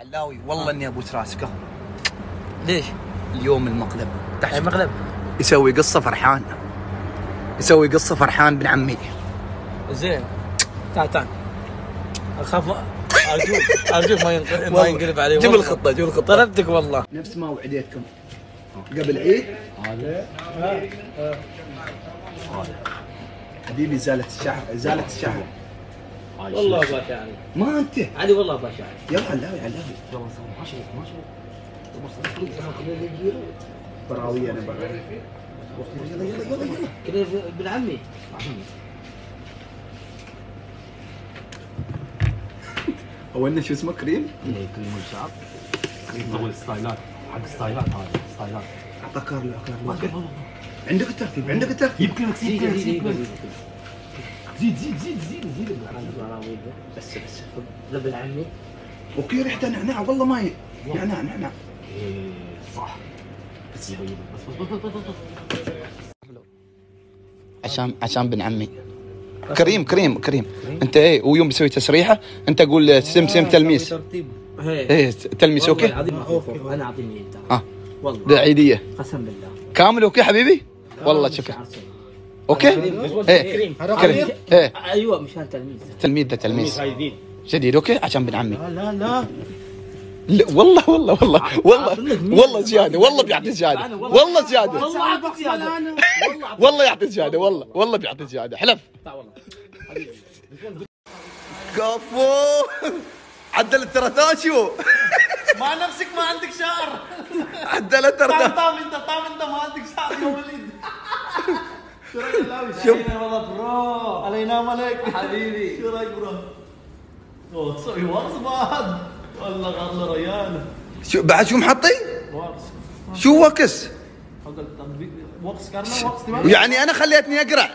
علاوي والله إني أبوس راسك. ليش؟ اليوم المقلب. اي مقلب يسوي قصة فرحان. يسوي قصة فرحان بن عمي. زين. تعال تعال. أخاف أرجوك أرجوك ما ينقلب ما ينقلب علي. جيب. الخطة جيب الخطة. طلبتك والله. نفس ما وعديتكم. قبل عيد. حبيبي زالت الشعر زالت الشعر والله باشا علي ما أنت؟ علي والله باشا علي يلا علاوي علاوي براوي أنا براوي يلا يلا يلا يلا كذا ابن عمي. إنه شو اسمه؟ كريم؟ إيه كل يوم شعر يسوي ستايلات. حق ستايلات هذه ستايلات. اعطى كارلو كارلو عندك الترتيب عندك الترتيب. يبكي لك زيد زيد زيد. زيد زيد. بس بس لابن عمي وكي ريحته نعناع والله ما هي نعناع نعناع إيه صح. بس بس بس بس بس بس. عشان عشان بن عمي. كريم كريم كريم. أنت إيه ويوم بيسوي تسريحة أنت قول سم سم تلميس. إيه. إيه تلميس أوكي؟ العظيم أخوك أنا عظيم جدا آه. والله. ده عيديه قسم بالله. كامل أوكي حبيبي؟ والله شكرا. أوكي؟ إيه. كريم. كريم. إيه. أيوه مشان تلميذ. تلميذ ده تلميذ. جديد أوكي؟ عشان بن عمي. لا لا لا. والله والله والله والله والله زيادة والله بيعطي زيادة والله زيادة. والله زيادة. والله يعطي زيادة. والله والله بيعطي زيادة حلف. كفو. عدل الترتاشو مع نفسك ما عندك شعر. عدل الترتاشو طام انت طام انت ما عندك شعر يا وليد شوف. والله برو الله ينام عليك حبيبي. شو رأيك برو؟ أوه تسوي وقص بعد. والله والله ريان شو بعد شو محطي؟ وقص شو وكس؟ يعني أنا خليتني اقرع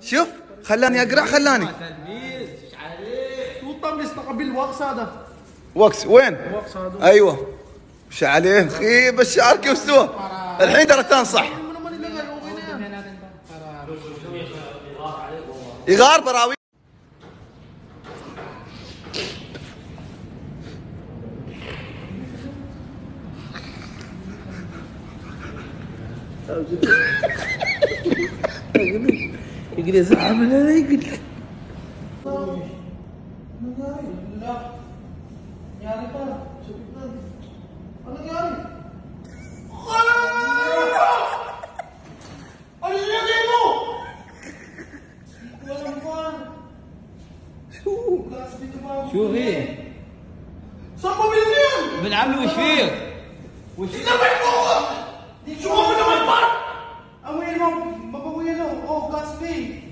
شوف خلاني اقرع خلاني. تلميذ إيش عليك؟ شو هذا؟ وكس وين؟ وقص هذا. أيوه. وش عليه خيب الشعر كيف استوى الحين ترى تنصح. إغار براوي. يقول يا زعم أنا قلت شو فيه؟ صفوا بالميل بالعمل وش فيه؟ وش فيه؟ شو هو من المنبر؟ ما مبوينهم أوه قاسبين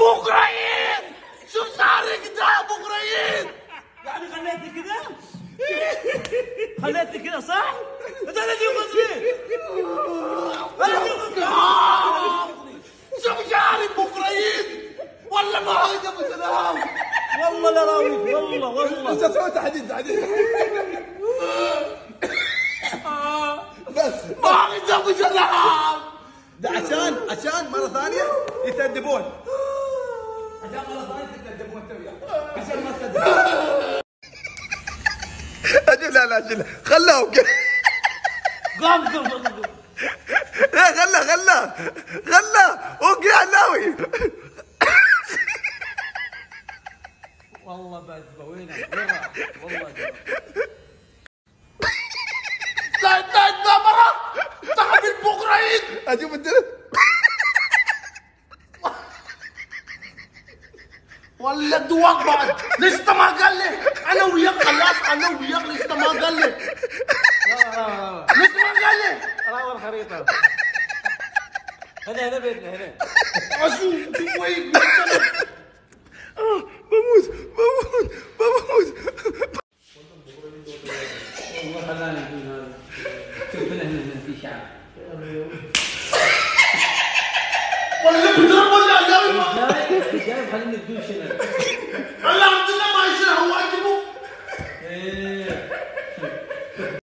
بقريين شو شعرك ده بقريين يعني خليتني كده؟ خليتني كده صح؟ ده اللي دي غزلين أنا دي غزلين شو شعري بقريين ولا ما هيدا ابو سلام والله لا راوي. والله والله. انت سويت حديد تحديد بس. ما هيدا ابو سلام ده عشان عشان مرة ثانية يتأدبون. أجل لا لا أجل خلاه قام قام قام لا خلاه خلاه خلاه أوكي علاوي والله بعد وينه وين راح والله. لا انت انت مره تعمل بكره عيد أشوف ولا الدواق بعد. لسه ما قال لي؟ أنا وياك خلاص أنا وياك لسه ما قال لي؟ لا لا لا لسه ما قال لي؟ ورا الخريطة. هنا هنا بيتنا هنا. أشوف وين؟ بموت بموت بموت. والله خلاني أقول هذا شوف هنا هنا هنا في شعر ولا بضرب